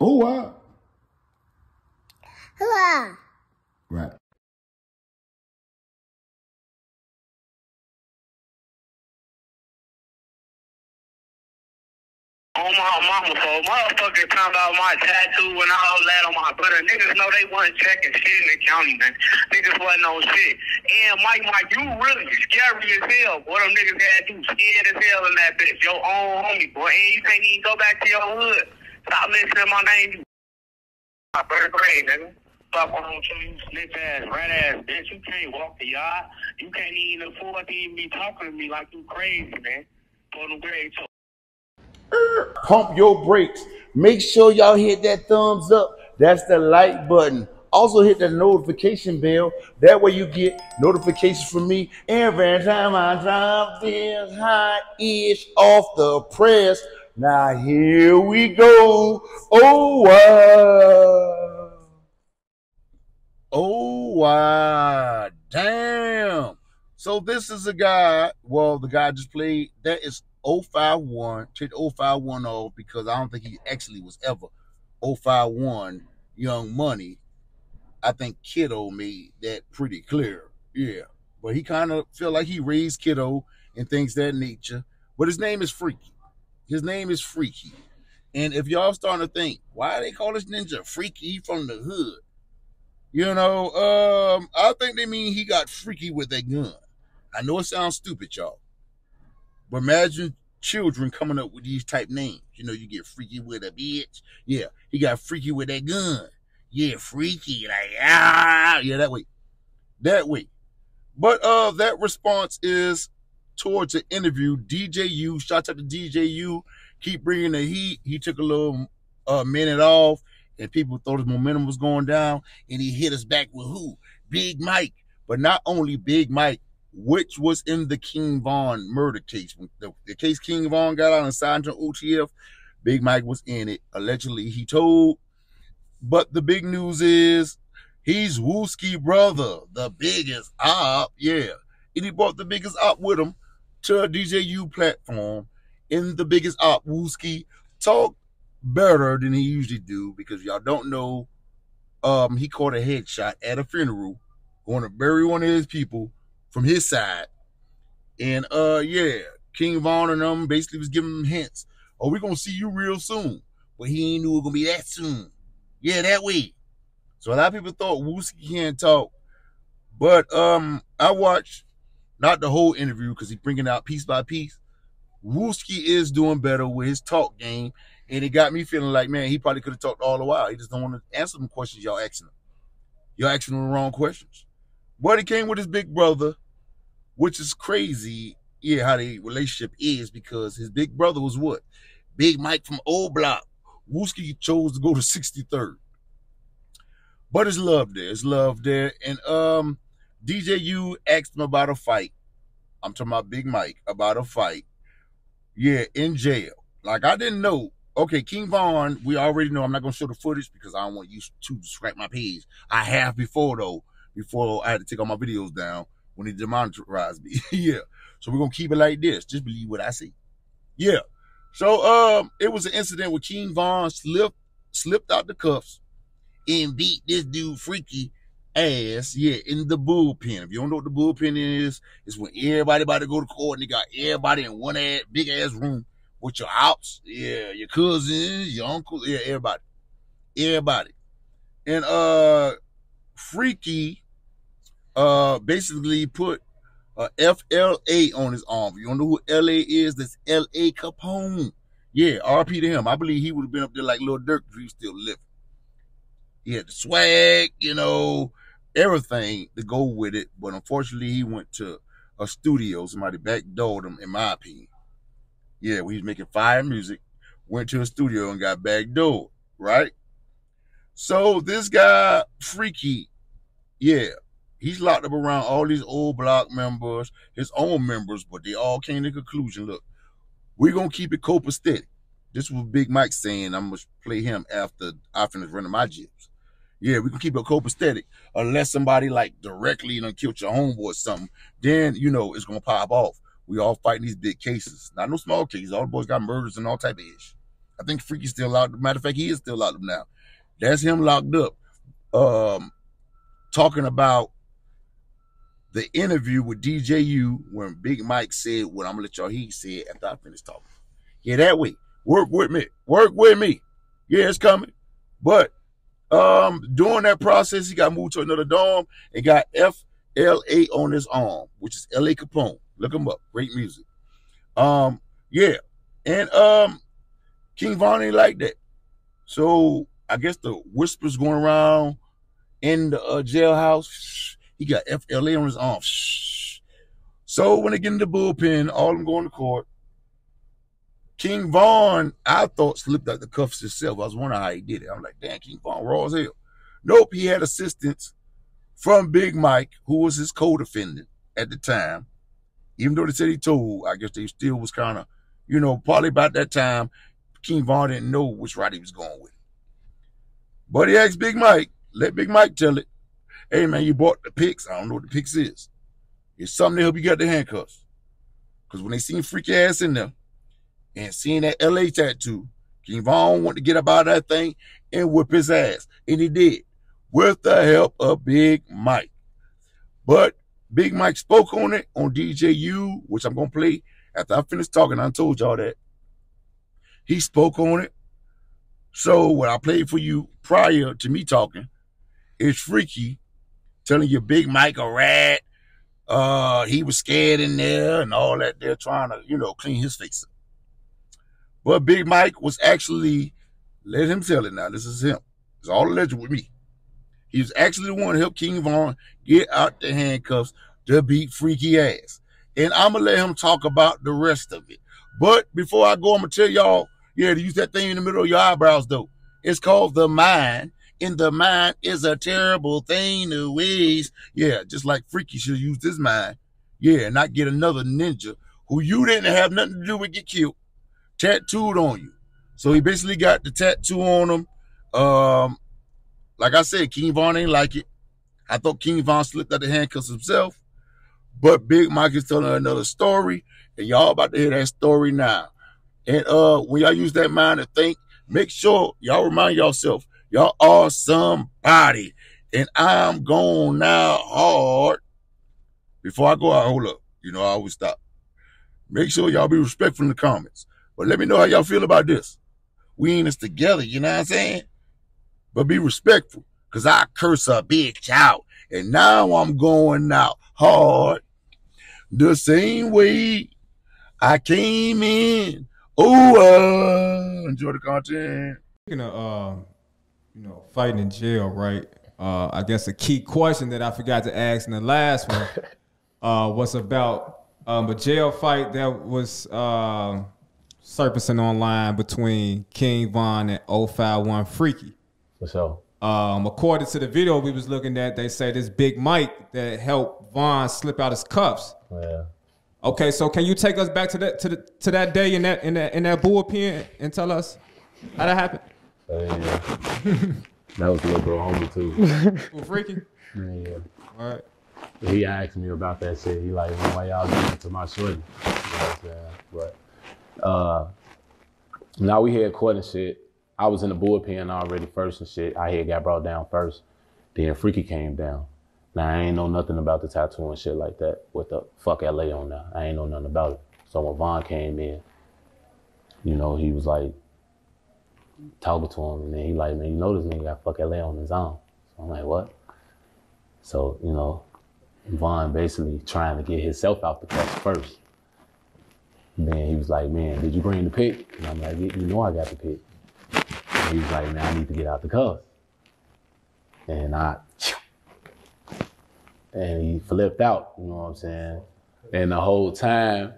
Oh, wow. Hurrah. Right. on my oh, mama for motherfuckers talking about my tattoo and all that on my brother. Niggas know they wasn't checking shit in the county, man. Niggas wasn't on shit. And Mike, Mike, you really scary as hell. Boy, them niggas had you scared as hell in that bitch. Your own homie, boy. And you can't even go back to your hood. Stop mentioning my name. My brother Gray, nigga. Fuck on you, snitch ass, rat ass bitch. You can't walk the yard. You can't even afford to even be talking to me like you crazy, man. For them grades. Pump your brakes. Make sure y'all hit that thumbs up. That's the like button. Also hit the notification bell. That way you get notifications from me every time I drop this hot ish off the press. Now here we go. Oh wow. Oh wow. Damn. So this is a guy. Well, the guy just played. That is 051. Take 051 off because I don't think he actually was ever 051 Young Money. I think Kiddo made that pretty clear. Yeah. But he kind of feel like he raised Kiddo and things that nature. But his name is Freaky. His name is Freaky. And if y'all starting to think, why they call this ninja Freaky from the hood? You know, um, I think they mean he got freaky with that gun. I know it sounds stupid, y'all. But imagine children coming up with these type names. You know, you get freaky with a bitch. Yeah, he got freaky with that gun. Yeah, freaky. Like, ah, yeah, that way. That way. But uh that response is towards the interview. DJU, shout out to DJU. Keep bringing the heat. He took a little uh, minute off, and people thought his momentum was going down, and he hit us back with who? Big Mike. But not only Big Mike, which was in the King Von murder case. The, the case King Von got out and signed to OTF, Big Mike was in it. Allegedly, he told. But the big news is he's Wooski brother, the biggest op. Yeah. And he brought the biggest op with him to a DJU platform. In the biggest op, Wooski talk better than he usually do because y'all don't know. Um, he caught a headshot at a funeral, going to bury one of his people from his side. And uh yeah, King Von and them basically was giving him hints. Oh, we're gonna see you real soon. But he ain't knew it was gonna be that soon. Yeah, that way. So a lot of people thought Wooski can't talk. But um I watched not the whole interview because he's bringing out piece by piece. Wooski is doing better with his talk game. And it got me feeling like, man, he probably could have talked all the while. He just don't want to answer them questions y'all asking him. Y'all asking him the wrong questions. But he came with his big brother, which is crazy. Yeah, how the relationship is because his big brother was what? Big Mike from O'Block. Wooski chose to go to 63rd. But it's love there. It's love there. And um DJU asked him about a fight. I'm talking about Big Mike about a fight. Yeah, in jail. Like I didn't know. Okay, King Von, we already know. I'm not gonna show the footage because I don't want you to scrap my page. I have before though before I had to take all my videos down when they demonetized me. yeah. So we're gonna keep it like this. Just believe what I see. Yeah. So um it was an incident where King Von slipped slipped out the cuffs and beat this dude freaky ass, yeah, in the bullpen. If you don't know what the bullpen is, it's when everybody about to go to court and they got everybody in one ass big ass room with your ops, yeah, your cousins, your uncle, yeah, everybody. Everybody. And uh Freaky uh basically put a FLA on his arm. You don't know who LA is? That's LA Capone. Yeah, RP to him. I believe he would have been up there like Lil Durk if he was still living. He had the swag, you know, everything to go with it. But unfortunately, he went to a studio. Somebody backdoored him, in my opinion. Yeah, when he was making fire music, went to a studio and got backdoored, right? So this guy, Freaky, yeah, he's locked up around all these O'Block members, his own members, but they all came to the conclusion, look, we're gonna keep it copacetic. This was Big Mike saying I'm gonna play him after I finish running my jibs. Yeah, we can keep it copacetic unless somebody like directly you know killed your homeboy or something. Then you know it's gonna pop off. We all fighting these big cases, not no small cases. All the boys got murders and all type of ish. I think Freaky's still locked. Matter of fact, he is still locked up now. That's him locked up. Um, talking about the interview with DJU when Big Mike said what I'm gonna let y'all he said after I finish talking. Yeah, that way. Work with me. Work with me. Yeah, it's coming. But um during that process, he got moved to another dome and got FLA on his arm, which is LA Capone. Look him up. Great music. Um, yeah. And um King Von ain't like that. So I guess the whispers going around in the uh, jailhouse. He got FLA on his arm. So when they get in the bullpen, all them going to court. King Von, I thought slipped out the cuffs himself. I was wondering how he did it. I'm like, damn, King Von raw as hell. Nope, he had assistance from Big Mike, who was his co-defendant at the time. Even though they said he told, I guess they still was kind of, you know, probably about that time, King Von didn't know which route he was going with. But he asked Big Mike, let Big Mike tell it. Hey man, you bought the picks. I don't know what the picks is. It's something to help you get the handcuffs. Cause when they seen freaky ass in there and seeing that LA tattoo, King Von wanted to get up that thing and whip his ass. And he did. With the help of Big Mike. But Big Mike spoke on it on DJU, which I'm gonna play after I finish talking. I told y'all that. He spoke on it. So what I played for you prior to me talking is freaky telling you Big Mike a rat. Uh, he was scared in there and all that. They're trying to, you know, clean his face up. But Big Mike was actually, let him tell it now. This is him. It's all alleged with me. He was actually the one to help King Von get out the handcuffs to beat freaky ass. And I'm going to let him talk about the rest of it. But before I go, I'm going to tell y'all, yeah, to use that thing in the middle of your eyebrows, though. It's called the mind in the mind is a terrible thing to waste. Yeah, just like Freaky should use his mind. Yeah, and not get another ninja who you didn't have nothing to do with get killed, tattooed on you. So he basically got the tattoo on him. Um, like I said, King Von ain't like it. I thought King Von slipped out the handcuffs himself. But Big Mike is telling another story, and y'all about to hear that story now. And uh, when y'all use that mind to think, make sure y'all remind yourself Y'all are somebody. And I'm going now hard. Before I go out, hold up. You know, I always stop. Make sure y'all be respectful in the comments. But let me know how y'all feel about this. We in this together, you know what I'm saying? But be respectful. Cause I curse a bitch out. And now I'm going out hard. The same way I came in. Oh, uh, enjoy the content. Speaking of uh, you know, fighting in jail, right? Uh, I guess a key question that I forgot to ask in the last one uh, was about um, a jail fight that was uh, surfacing online between King Von and 051 Freaky. For sure. Um, according to the video we was looking at, they say this Big Mike that helped Von slip out his cuffs. Yeah. Okay, so can you take us back to that to the to that day in that in that in that bullpen and tell us how that happened? Uh, yeah. that was a little bro homie too. Well, freaky. Yeah. All right. He asked me about that shit. He like, why y'all doing it to my shorty? You know what I'm saying? But uh, now we had court and shit. I was in the bullpen already first and shit. I had got brought down first. Then Freaky came down. Now I ain't know nothing about the tattoo and shit like that. What the fuck LA on now? I ain't know nothing about it. So when Von came in, you know, he was like, talking to him, and then he like, man, you know this nigga got fuck LA on his own. So I'm like, what? So you know, Von basically trying to get himself out the cuffs first. Then he was like, man, did you bring the pick? And I'm like, you know I got the pick. And he was like, man, I need to get out the cuffs. And I, and he flipped out, you know what I'm saying? And the whole time,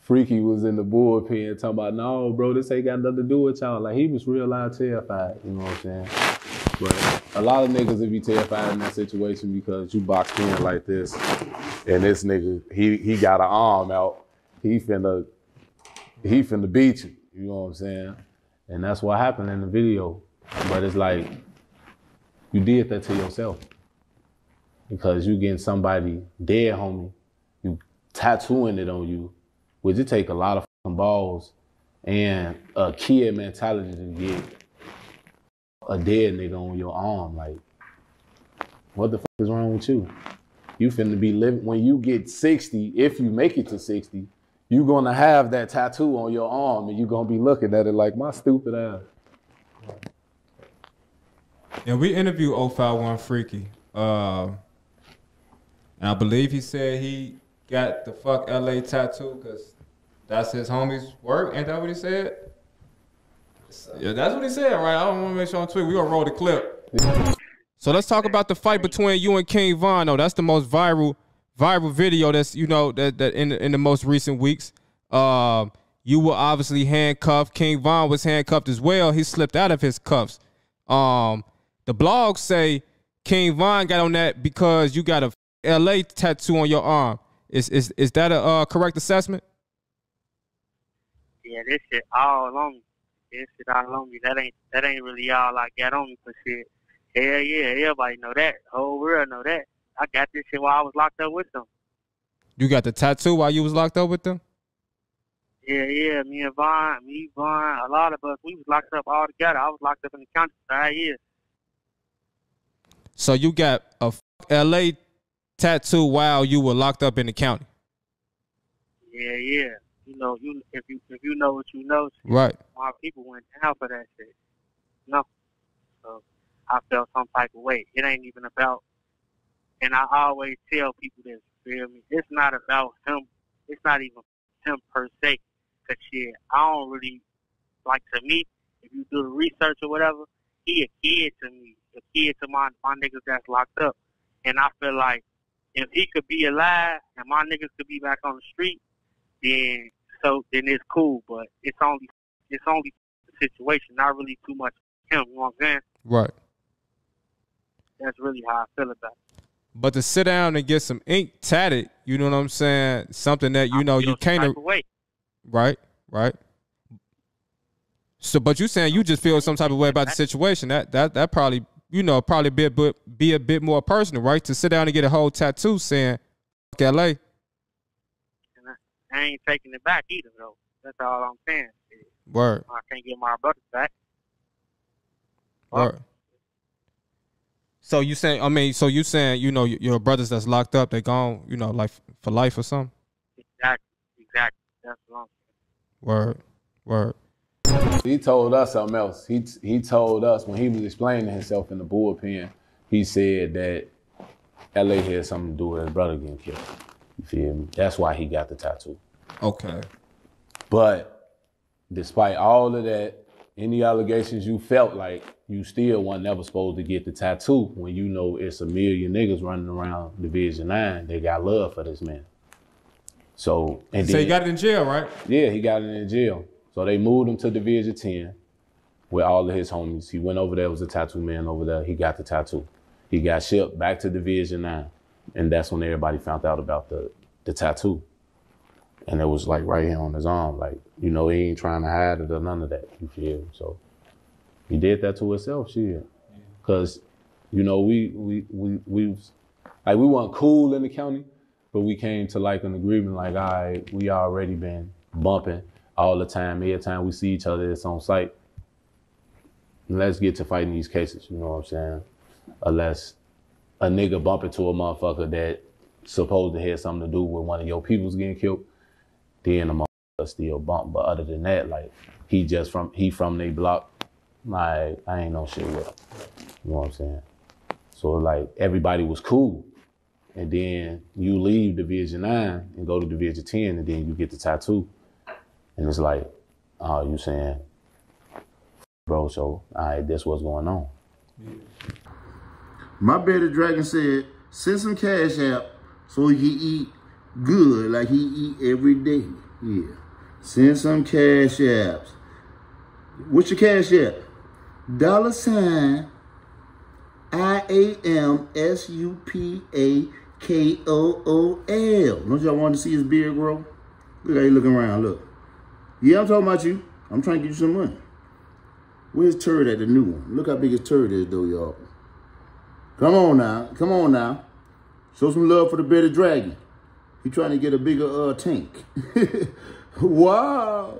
Freaky was in the bullpen talking about, no, bro, this ain't got nothing to do with y'all. Like, he was real loud terrified, you know what I'm saying? But a lot of niggas would be terrified in that situation because you boxed in like this, and this nigga, he he got an arm out. He finna, he finna beat you, you know what I'm saying? And that's what happened in the video. But it's like, you did that to yourself. Because you getting somebody dead, homie, you tattooing it on you, which it take a lot of balls and a kid mentality to get a dead nigga on your arm. Like, what the fuck is wrong with you? You finna be living when you get 60, if you make it to 60, you gonna have that tattoo on your arm and you're gonna be looking at it like my stupid ass. And we interviewed 051 Freaky. Uh, and I believe he said he got the fuck LA tattoo because that's his homie's work. Ain't that what he said? Yeah, that's what he said, right? I don't want to make sure I'm tweet. We gonna roll the clip. So let's talk about the fight between you and King Von. No, that's the most viral viral video that's you know that that in in the most recent weeks. Um, you were obviously handcuffed. King Von was handcuffed as well. He slipped out of his cuffs. Um, the blogs say King Von got on that because you got a LA tattoo on your arm. Is is is that a uh, correct assessment? Yeah, this shit all on me. This shit all on me. That ain't that ain't really all I got on me for shit. Hell yeah, everybody know that. Whole world know that. I got this shit while I was locked up with them. You got the tattoo while you was locked up with them? Yeah, yeah. Me and Von, me, Von, a lot of us, we was locked up all together. I was locked up in the county for five years. So you got a f- LA tattoo while you were locked up in the county. Yeah, yeah. You know, you if you if you know what you know, shit, Right. my people went down for that shit. No. So I felt some type of way. It ain't even about and I always tell people this, feel me? It's not about him. It's not even him per se. Cause shit, I don't really like to me, if you do the research or whatever, he a kid to me. A kid to my my niggas that's locked up. And I feel like if he could be alive and my niggas could be back on the street, then so then it's cool. But it's only it's only the situation, not really too much him. You know what I'm saying? Right. That's really how I feel about it. But to sit down and get some ink tatted, you know what I'm saying? Something that you know you can't type of way. right, right. So, but you saying you just feel some type of way about the situation? That that that probably you know probably be a bit be a bit more personal, right? To sit down and get a whole tattoo saying "Fuck LA." And I, I ain't taking it back either, though. That's all I'm saying. Word, I can't get my brothers back. word. So you saying? I mean, so you saying you know your- your brothers that's locked up, they gone, you know, like for life or something? Exactly, exactly. That's what I'm saying. Word, word. He told us something else. He he told us when he was explaining himself in the bullpen, he said that LA had something to do with his brother getting killed. You feel me? That's why he got the tattoo. Okay. But despite all of that, any allegations you felt like you still weren't never supposed to get the tattoo when you know it's a million niggas running around Division Nine. They got love for this man. So and So then, you got it in jail, right? yeah, he got it in jail. So they moved him to Division 10 with all of his homies. He went over there, was a tattoo man over there. He got the tattoo. He got shipped back to Division 9. And that's when everybody found out about the, the tattoo. And it was like right here on his arm. Like, you know, he ain't trying to hide it or none of that. You feel? So he did that to himself, shit. Cause, you know, we we we we like we weren't cool in the county, but we came to like an agreement, like, all right, we already been bumping all the time. Every time we see each other, it's on site. Let's get to fighting these cases, you know what I'm saying? Unless a nigga bump into a motherfucker that supposed to have something to do with one of your people's getting killed, then the motherfucker still bump. But other than that, like he just from he from they block, like I ain't no shit with him. You know what I'm saying? So like everybody was cool. And then you leave Division 9 and go to Division 10 and then you get the tattoo. And it's like, oh, you saying, bro, so all right, that's what's going on. My bearded dragon said, send some cash out so he can eat good like he eat every day. Yeah. Send some cash apps. What's your cash app? Dollar sign I A M S U P A K O O L. Don't y'all want to see his beard grow? Look how he looking around. Look. Yeah, I'm talking about you. I'm trying to get you some money. Where's turd at the new one? Look how big his turd is, though, y'all. Come on now. Come on now. Show some love for the bearded dragon. He trying to get a bigger uh tank. wow.